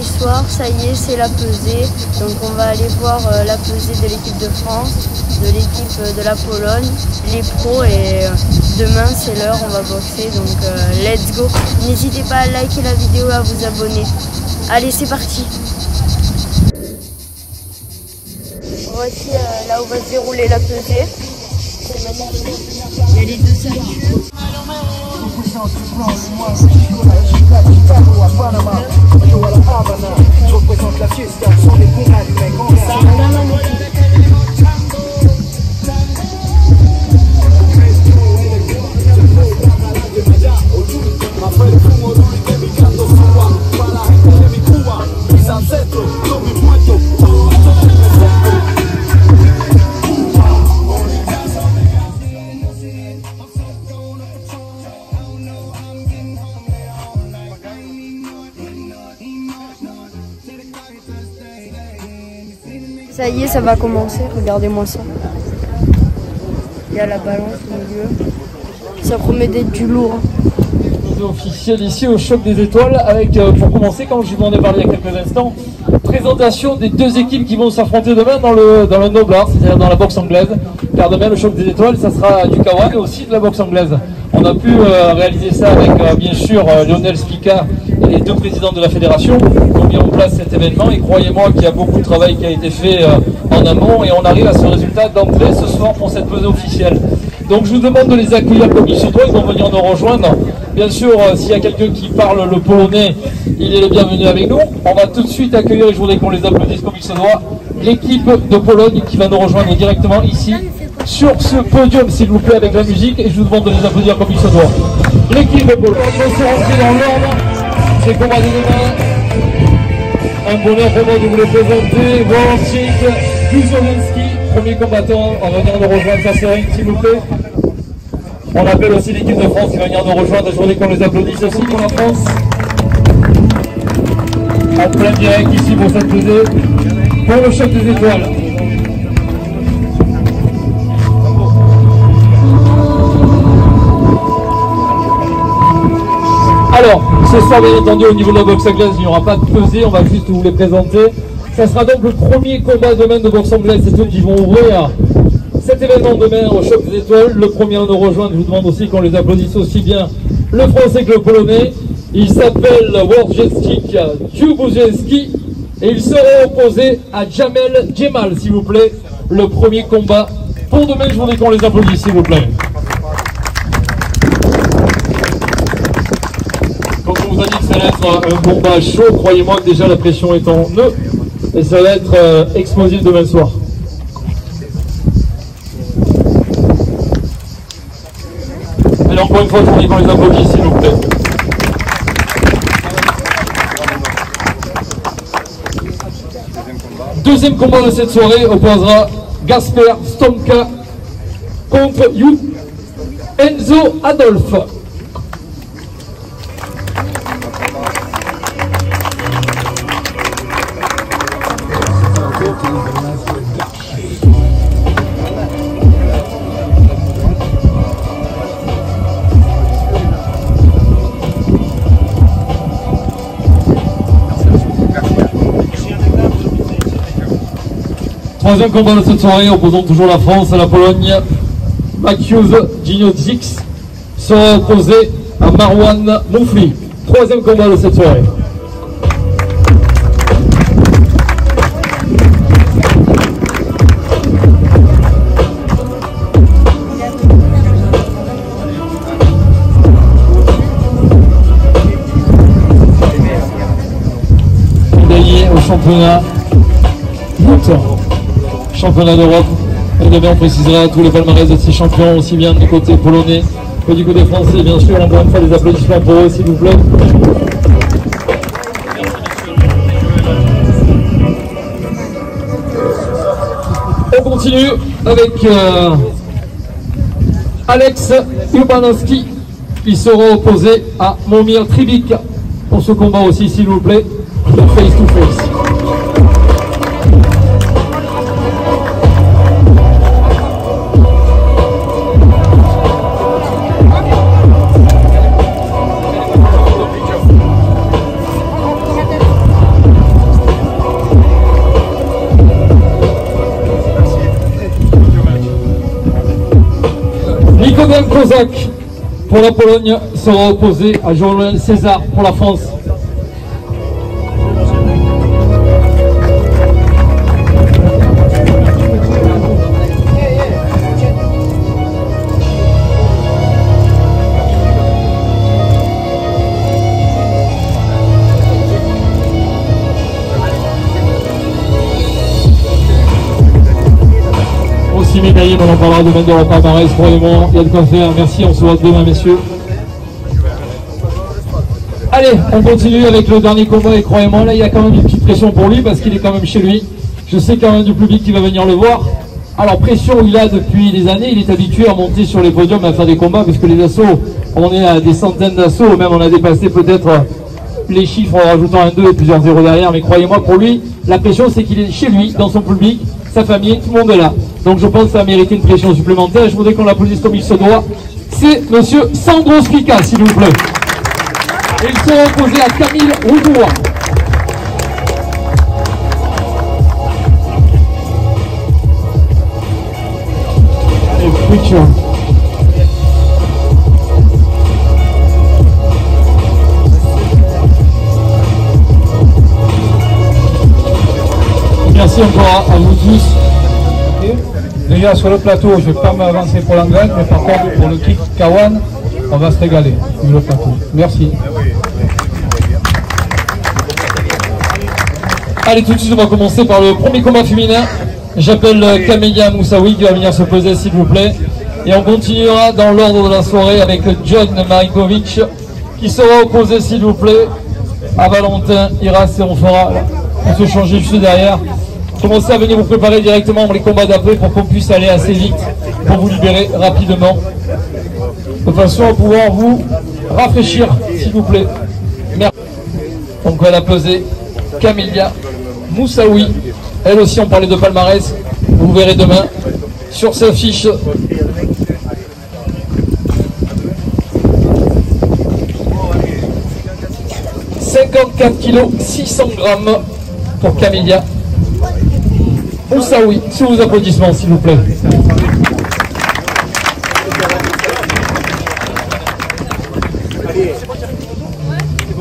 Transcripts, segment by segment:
Soir, ça y est, c'est la pesée. Donc on va aller voir euh, la pesée de l'équipe de France, de l'équipe euh, de la Pologne, les pros et euh, demain c'est l'heure, on va boxer. Donc let's go. N'hésitez pas à liker la vidéo à vous abonner. Allez, c'est parti. Voici là où va se dérouler la pesée. Il y a les deux ceintures. Je représente la fiesta, sans les combats du mec en Ça y est, ça va commencer. Regardez-moi ça. Il y a la balance au milieu. Ça promet d'être du lourd. officiel ici au choc des étoiles avec, euh, pour commencer, comme je vous en ai parlé il y a quelques instants, présentation des deux équipes qui vont s'affronter demain dans le, dans le art, c'est-à-dire dans la boxe anglaise. Car demain, le choc des étoiles, ça sera du kawan et aussi de la boxe anglaise. On a pu euh, réaliser ça avec, euh, bien sûr, Lionel Spica les deux présidents de la fédération ont mis en place cet événement. Et croyez-moi qu'il y a beaucoup de travail qui a été fait en amont et on arrive à ce résultat d'entrée ce soir pour cette pesée officielle. Donc je vous demande de les accueillir comme il se doit, ils vont venir nous rejoindre. Bien sûr, euh, s'il y a quelqu'un qui parle le polonais, il est le bienvenu avec nous. On va tout de suite accueillir, et je voudrais qu'on les applaudisse comme il se doit, l'équipe de Pologne qui va nous rejoindre directement ici, sur ce podium, s'il vous plaît, avec la musique, et je vous demande de les applaudir comme il se doit. L'équipe de Pologne, on se dans l'ordre, c'est combat de demain. Un bonheur pour moi de vous les présenter, Wojciech Kuzolinski, premier combattant, va venir nous rejoindre, ça serait s'il vous plaît. On appelle aussi l'équipe de France qui va venir nous rejoindre. La journée qu'on les applaudisse aussi pour la France. En plein direct ici pour cette. Pour le choc des étoiles. Alors, ce soir, bien entendu, au niveau de la boxe anglaise, il n'y aura pas de pesée, on va juste vous les présenter. Ça sera donc le premier combat demain de boxe anglaise, c'est ceux qui vont ouvrir cet événement demain au Choc des Étoiles. Le premier à nous rejoindre, je vous demande aussi qu'on les applaudisse aussi bien le français que le polonais. Il s'appelle Wojciech Dziubuziewski et il sera opposé à Jamel Djemal, s'il vous plaît. Le premier combat pour demain, je voudrais qu'on les applaudisse, s'il vous plaît. Vous dit que ça va être un combat chaud, croyez-moi que déjà la pression est en nœud et ça va être euh, explosif demain soir. Et encore une fois, je qu'on les applaudisse, s'il vous plaît. Deuxième combat de cette soirée opposera Gasper Stomka contre You Enzo Adolphe. Troisième combat de cette soirée, opposant toujours la France à la Pologne. Maciusz Ginozix sera opposé à Marwan Moufli. Troisième combat de cette soirée. Gagné au championnat championnat d'Europe. Et demain, on précisera tous les palmarès de ces champions, aussi bien du côté polonais que du côté français. Bien sûr, encore une fois, des applaudissements pour eux, s'il vous plaît. On continue avec euh, Alex Urbanowski qui sera opposé à Momir Tribik pour ce combat aussi, s'il vous plaît, face to face. Kozak pour la Pologne sera opposé à Joël César pour la France. On en parlera demain le palmarès, croyez-moi, il y a de quoi faire. Merci, on se voit demain, messieurs. Allez, on continue avec le dernier combat et croyez-moi, là, il y a quand même une petite pression pour lui parce qu'il est quand même chez lui. Je sais quand même du public qui va venir le voir. Alors, pression, il a depuis des années, il est habitué à monter sur les podiums, à faire des combats parce que les assauts, on est à des centaines d'assauts, même on a dépassé peut-être euh, les chiffres en rajoutant un 2 et plusieurs zéros derrière. Mais croyez-moi, pour lui, la pression, c'est qu'il est chez lui, dans son public, sa famille, tout le monde est là. Donc je pense que ça a mérité une pression supplémentaire. Je voudrais qu'on l'applaudisse comme il se doit. C'est monsieur Sandro Spica, s'il vous plaît. Et il sera opposé à Camille Roudoua. Merci encore à vous tous. Déjà sur le plateau, je ne vais pas m'avancer pour l'anglaise, mais par contre pour le kick Kawan, on va se régaler. Merci. Allez, tout de suite, on va commencer par le premier combat féminin. J'appelle euh, Kamelia Moussaoui qui va venir se poser, s'il vous plaît. Et on continuera dans l'ordre de la soirée avec John Marinkovic qui sera opposé, s'il vous plaît, à Valentin Iras et on fera, on se change juste derrière. Commencez à venir vous préparer directement pour les combats d'après pour qu'on puisse aller assez vite pour vous libérer rapidement de façon à pouvoir vous rafraîchir, s'il vous plaît. Merci. Donc on va poser Camélia Moussaoui. Elle aussi, on parlait de palmarès. Vous verrez demain sur sa fiche. « 54 kilos, 600 grammes pour Camélia Moussaoui. Sous vos applaudissements, s'il vous plaît.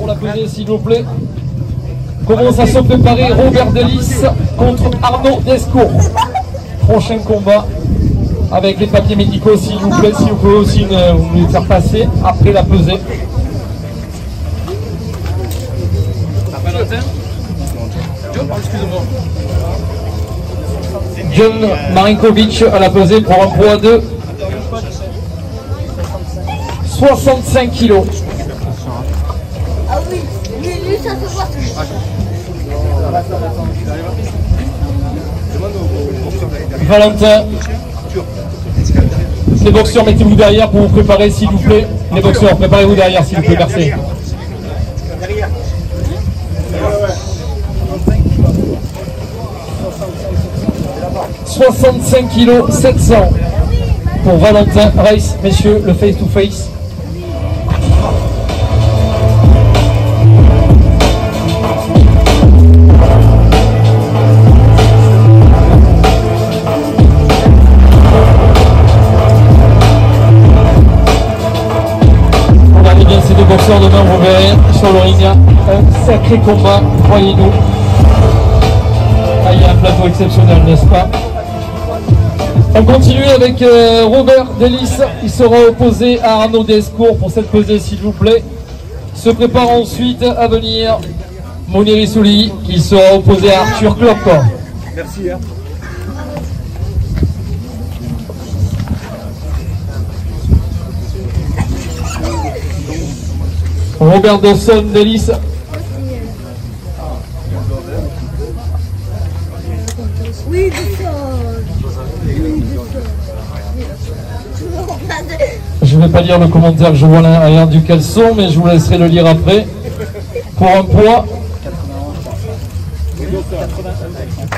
On la poser, s'il vous plaît. Commence à se préparer Robert Delis contre Arnaud Descours? Prochain combat avec les papiers médicaux, s'il vous plaît, si vous pouvez aussi les faire passer après la pesée. John Marinkovic à la pesée pour un poids de 65 kilos. Ah oui, lui, lui, ça se voit. Valentin. Les boxeurs, mettez-vous derrière pour vous préparer, s'il vous plaît. Les boxeurs, préparez-vous derrière, s'il vous plaît. Merci. « 65 kilos 700 pour Valentin Rice, messieurs, le bien ces deux boxeurs demain, vous verrez sur le ring. Un sacré combat, croyez-nous. Ah, il y a un plateau exceptionnel, n'est-ce pas? On continue avec euh, Robert Delis. Il sera opposé à Arnaud Descours pour cette pesée, s'il vous plaît. Se prépare ensuite à venir Mouniri Souli qui sera opposé à Arthur Klopp. Merci. Hein. Robert Dawson Delis. Lire le commentaire que je vois à l'arrière du caleçon, mais je vous laisserai le lire après. Pour un poids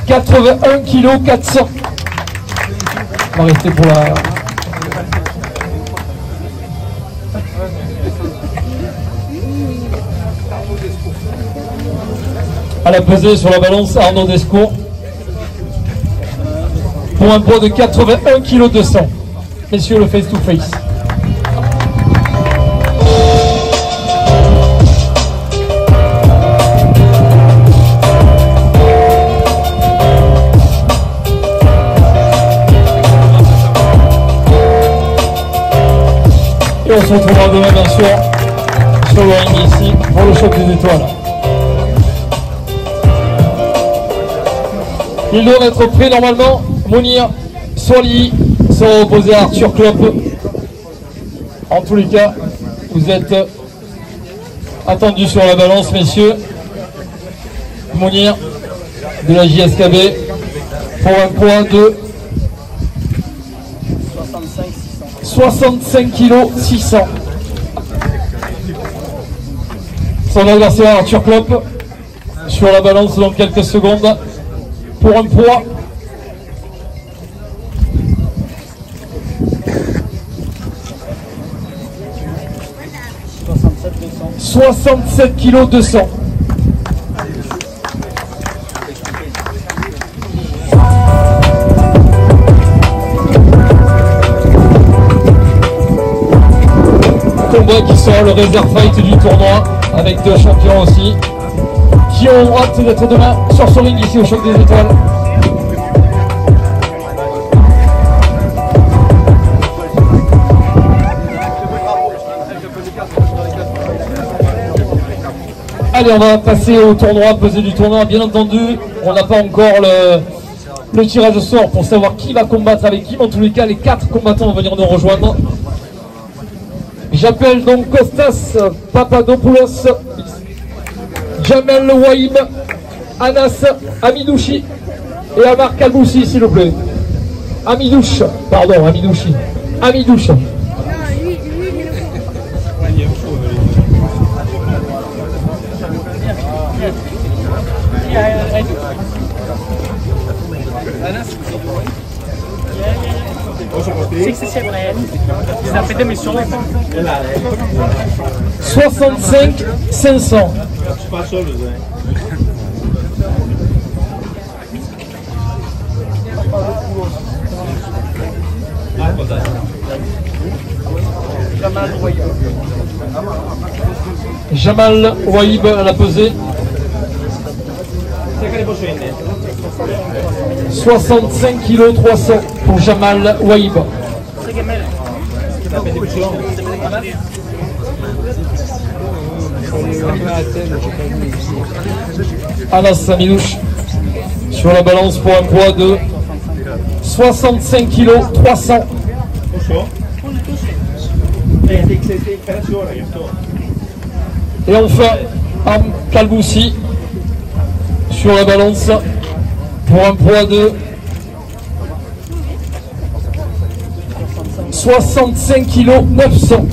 81 kg 400. On va rester pour la. À la pesée sur la balance, Arnaud Descours. Pour un poids de 81 kg 200. Messieurs, le face-to-face. On se retrouvera demain, bien sûr, sur le ring ici, pour le choc des étoiles. Ils doivent être prêts normalement. Mounir, Swali sont opposés à Arthur Klopp. En tous les cas, vous êtes attendus sur la balance, messieurs. Mounir de la JSKB pour un poids de 65 kg 600. Son adversaire Arthur Klopp sur la balance dans quelques secondes pour un poids 67 kg 200. Le reserve fight du tournoi avec deux champions aussi qui ont hâte d'être demain sur ce ring ici au choc des étoiles. Allez, on va passer au tournoi, peser du tournoi. Bien entendu, on n'a pas encore le tirage au sort pour savoir qui va combattre avec qui. Mais en tous les cas, les quatre combattants vont venir nous rejoindre. J'appelle donc Kostas Papadopoulos, Jamel Waïb, Anas Amidouchi et Amar Kalboussi, s'il vous plaît. Amidouche, pardon, Amidouchi. Amidouche. Siksi se on Sitä pitää missä on. 65 500. Jamal Waïb à la pesée. 65 kg 300 pour Jamal Anas Samidouche sur la balance pour un poids de 65 kg 300. Et enfin, Am Kalboussi sur la balance pour un poids de 65 kg 900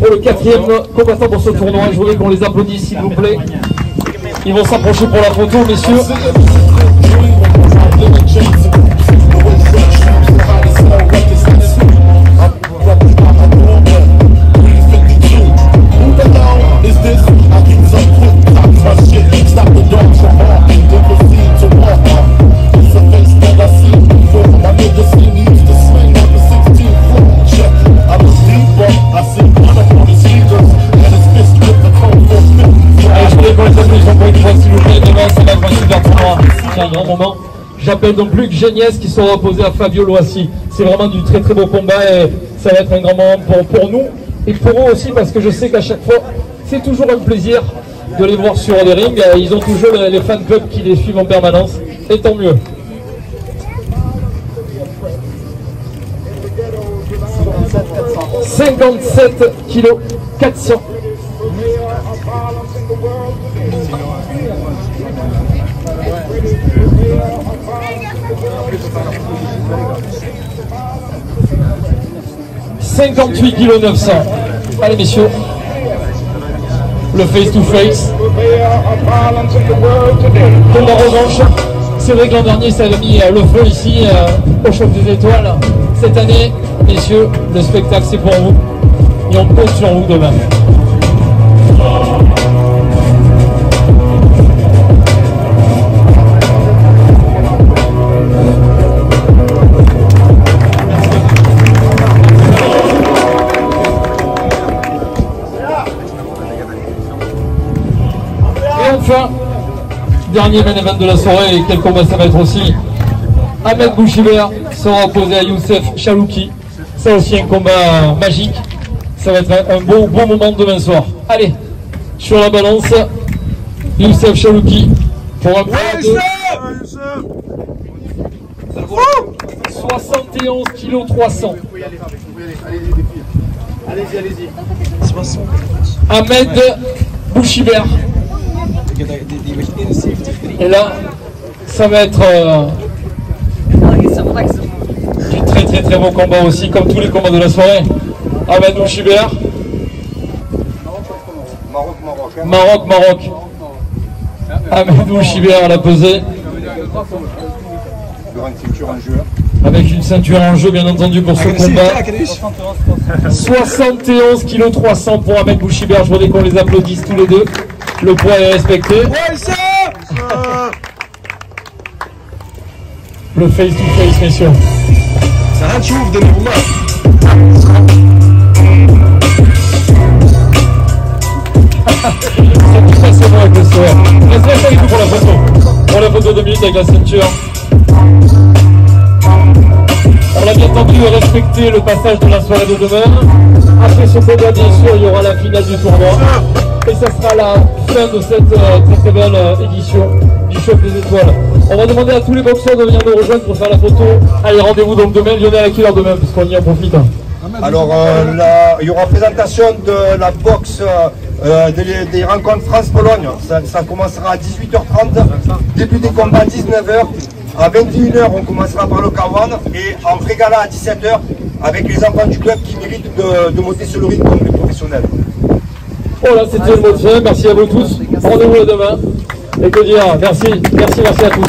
pour le quatrième combattant pour ce tournoi. Je voudrais qu'on les applaudisse s'il vous plaît. Ils vont s'approcher pour la photo, messieurs. J'appelle donc Luc Géniès qui sera opposé à Fabio Loissi. C'est vraiment du très très beau combat et ça va être un grand moment pour, pour nous et pour eux aussi parce que je sais qu'à chaque fois, c'est toujours un plaisir de les voir sur les rings. Ils ont toujours les, les fan clubs qui les suivent en permanence et tant mieux. « 57 kilos 400 58 kg 900. Allez messieurs, le face to face. Combat revanche. C'est vrai que l'an dernier ça avait mis euh, le feu ici euh, au choc des étoiles. Cette année, messieurs, le spectacle c'est pour vous. Et on compte sur vous demain. Dernier main event de la soirée, et quel combat ça va être aussi. Ahmed Bouchibert sera opposé à Youssef Chalouki. C'est aussi un combat magique. Ça va être un, beau, beau moment demain soir. Allez, sur la balance, Youssef Chalouki pour un de 71 kg 300. Allez-y, allez-y. Ahmed Bouchibert. Et là, ça va être euh, du très très très bon combat aussi, comme tous les combats de la soirée. Ahmed Bouchibert, Maroc, Maroc. Maroc, Maroc. Ahmed Bouchibert à la pesée, avec une ceinture en jeu bien entendu pour ce combat. 71 kg 300 pour Ahmed Bouchibert, je voudrais qu'on les applaudisse tous les deux. Le poids est respecté. Le face to face, messieurs. C'est rien de ouf de C'est tout ça, c'est bon avec le soir. Restez avec nous pour la photo. Pour la photo de minutes avec la ceinture. On l'a bien entendu respecter le passage de la soirée de demain. Après ce combat, bien il y aura la finale du tournoi. Et ça sera la fin de cette euh, très très belle euh, édition du Choc des Étoiles. On va demander à tous les boxeurs de venir nous rejoindre pour faire la photo. Allez, rendez-vous donc demain. Lionel, à quelle heure demain? Parce qu'on y en profite. hein. Alors, euh, il y aura présentation de la boxe des, des rencontres France-Pologne. Ça, ça commencera à 18h30, début des combats à 19h. À 21h, on commencera par le Kawan et en frégala à 17h avec les enfants du club qui méritent de, de monter sur le rythme comme les professionnels. Voilà, c'était le mot de fin. Merci à vous tous. Rendez-vous demain. Et que dire Merci, merci, merci à tous.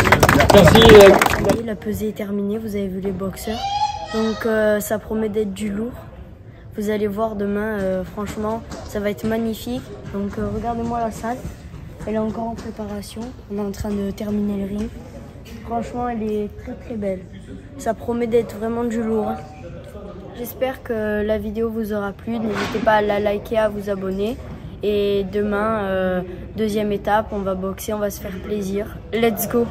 Merci. euh, La pesée est terminée, vous avez vu les boxeurs. Donc euh, ça promet d'être du lourd. Vous allez voir demain, euh, franchement, ça va être magnifique. Donc euh, regardez-moi la salle. Elle est encore en préparation. On est en train de terminer le ring. Franchement, elle est très très belle. Ça promet d'être vraiment du lourd. J'espère que la vidéo vous aura plu. N'hésitez pas à la liker, à vous abonner. Et demain, euh, deuxième étape, on va boxer, on va se faire plaisir. Let's go